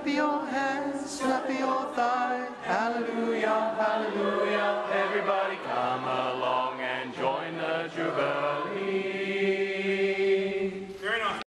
Clap your hands, clap your thigh. Hallelujah, hallelujah. Everybody come along and join the Jubilee.